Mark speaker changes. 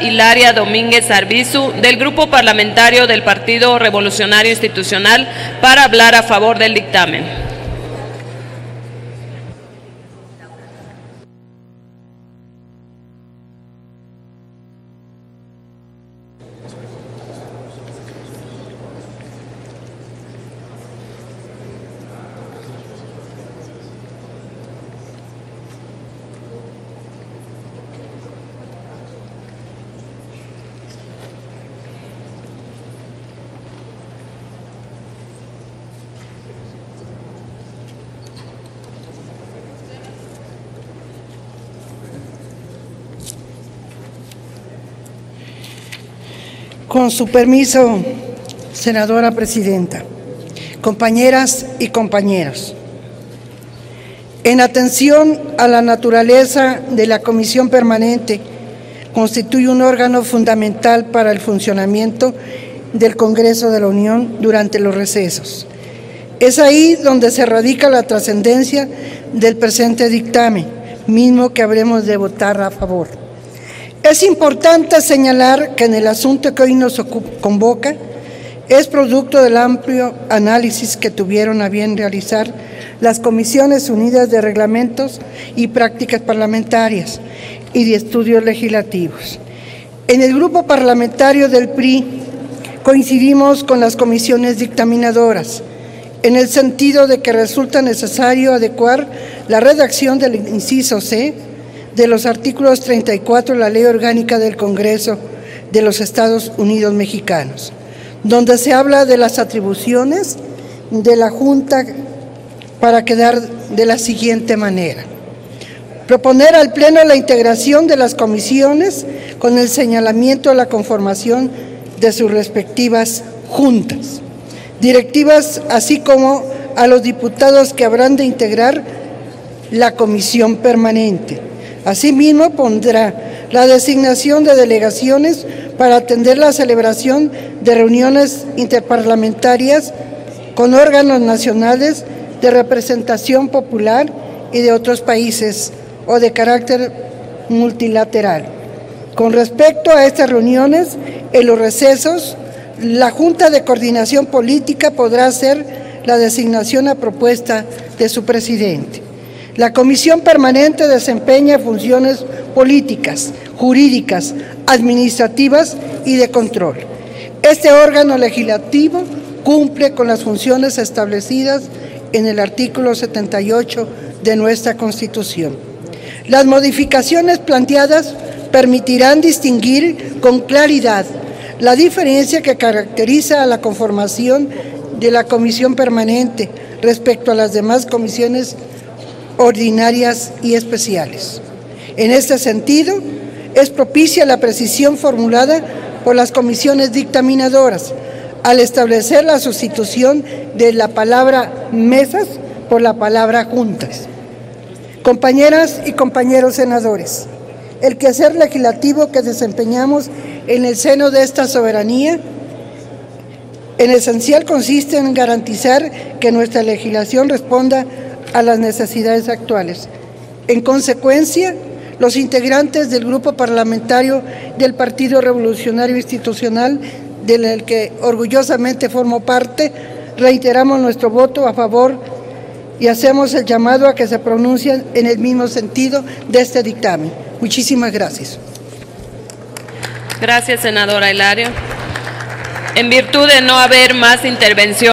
Speaker 1: Hilaria Domínguez Arbizu, del Grupo Parlamentario del Partido Revolucionario Institucional, para hablar a favor del dictamen.
Speaker 2: Con su permiso, senadora presidenta, compañeras y compañeros, en atención a la naturaleza de la Comisión Permanente, constituye un órgano fundamental para el funcionamiento del Congreso de la Unión durante los recesos. Es ahí donde se radica la trascendencia del presente dictamen, mismo que habremos de votar a favor. Es importante señalar que en el asunto que hoy nos convoca es producto del amplio análisis que tuvieron a bien realizar las Comisiones Unidas de Reglamentos y Prácticas Parlamentarias y de Estudios Legislativos. En el grupo parlamentario del PRI coincidimos con las comisiones dictaminadoras en el sentido de que resulta necesario adecuar la redacción del inciso C de los artículos 34 de la Ley Orgánica del Congreso de los Estados Unidos Mexicanos, donde se habla de las atribuciones de la Junta para quedar de la siguiente manera. Proponer al Pleno la integración de las comisiones con el señalamiento de la conformación de sus respectivas juntas, directivas, así como a los diputados que habrán de integrar la comisión permanente Asimismo, pondrá la designación de delegaciones para atender la celebración de reuniones interparlamentarias con órganos nacionales de representación popular y de otros países o de carácter multilateral. Con respecto a estas reuniones, en los recesos, la Junta de Coordinación Política podrá hacer la designación a propuesta de su presidente. La Comisión Permanente desempeña funciones políticas, jurídicas, administrativas y de control. Este órgano legislativo cumple con las funciones establecidas en el artículo 78 de nuestra Constitución. Las modificaciones planteadas permitirán distinguir con claridad la diferencia que caracteriza a la conformación de la Comisión Permanente respecto a las demás comisiones ordinarias y especiales. En este sentido, es propicia la precisión formulada por las comisiones dictaminadoras al establecer la sustitución de la palabra mesas por la palabra juntas. Compañeras y compañeros senadores, el quehacer legislativo que desempeñamos en el seno de esta soberanía en esencial consiste en garantizar que nuestra legislación responda a las necesidades actuales. En consecuencia, los integrantes del grupo parlamentario del Partido Revolucionario Institucional, del que orgullosamente formo parte, reiteramos nuestro voto a favor y hacemos el llamado a que se pronuncien en el mismo sentido de este dictamen. Muchísimas gracias.
Speaker 1: Gracias, senadora Hilario. En virtud de no haber más intervención.